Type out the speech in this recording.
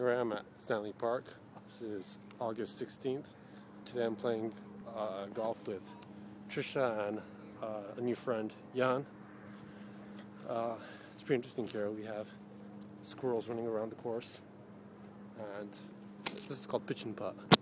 Here I am at Stanley Park. This is August 16th. Today I'm playing uh, golf with Trisha and uh, a new friend, Jan. Uh, it's pretty interesting here. We have squirrels running around the course, and this is called pitch and putt.